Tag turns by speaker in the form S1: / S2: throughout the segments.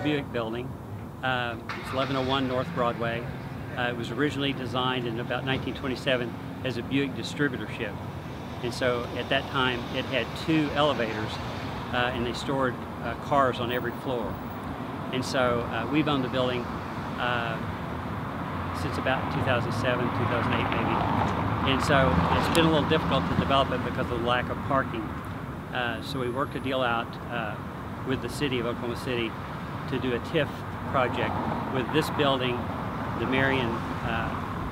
S1: building. Uh, it's 1101 North Broadway. Uh, it was originally designed in about 1927 as a Buick distributorship. And so at that time it had two elevators uh, and they stored uh, cars on every floor. And so uh, we've owned the building uh, since about 2007, 2008 maybe. And so it's been a little difficult to develop it because of the lack of parking. Uh, so we worked a deal out with the city of Oklahoma City to do a TIF project with this building, the Marion uh,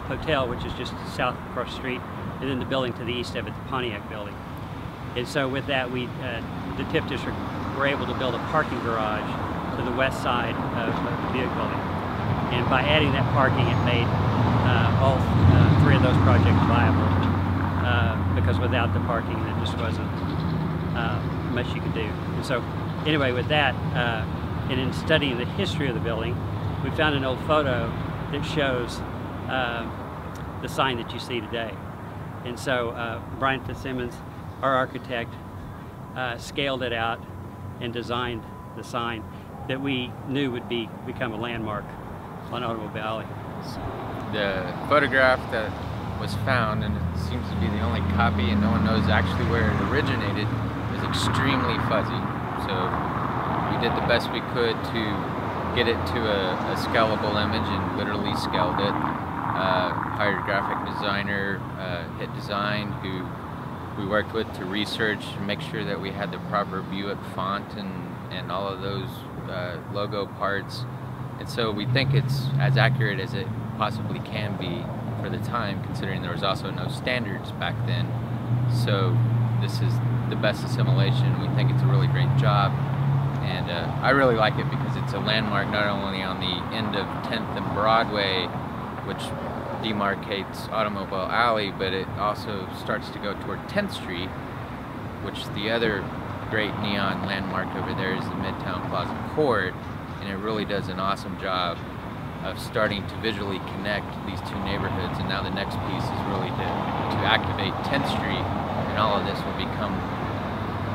S1: Hotel, which is just south across the street, and then the building to the east of it, the Pontiac building. And so with that, we, uh, the TIF district were able to build a parking garage to the west side of, the building. And by adding that parking, it made uh, all uh, three of those projects viable uh, because without the parking, there just wasn't uh, much you could do. And so anyway, with that, and in studying the history of the building, we found an old photo that shows uh, the sign that you see today. And so uh, Brian Fitzsimmons, our architect, uh, scaled it out and designed the sign that we knew would be become a landmark on Automobile Alley.
S2: The photograph that was found, and it seems to be the only copy, and no one knows actually where it originated, is extremely fuzzy. So did the best we could to get it to a, a scalable image and literally scaled it. Uh, hired a graphic designer, uh, Hit Design, who we worked with to research make sure that we had the proper Buick font and, and all of those uh, logo parts. And so we think it's as accurate as it possibly can be for the time, considering there was also no standards back then. So this is the best assimilation. We think it's a really great job. And uh, I really like it because it's a landmark not only on the end of 10th and Broadway, which demarcates Automobile Alley, but it also starts to go toward 10th Street, which the other great neon landmark over there is the Midtown Plaza Court, and it really does an awesome job of starting to visually connect these two neighborhoods. And now the next piece is really to, to activate 10th Street, and all of this will become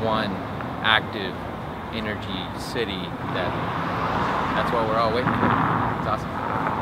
S2: one active energy city that that's what we're all waiting for. It's awesome.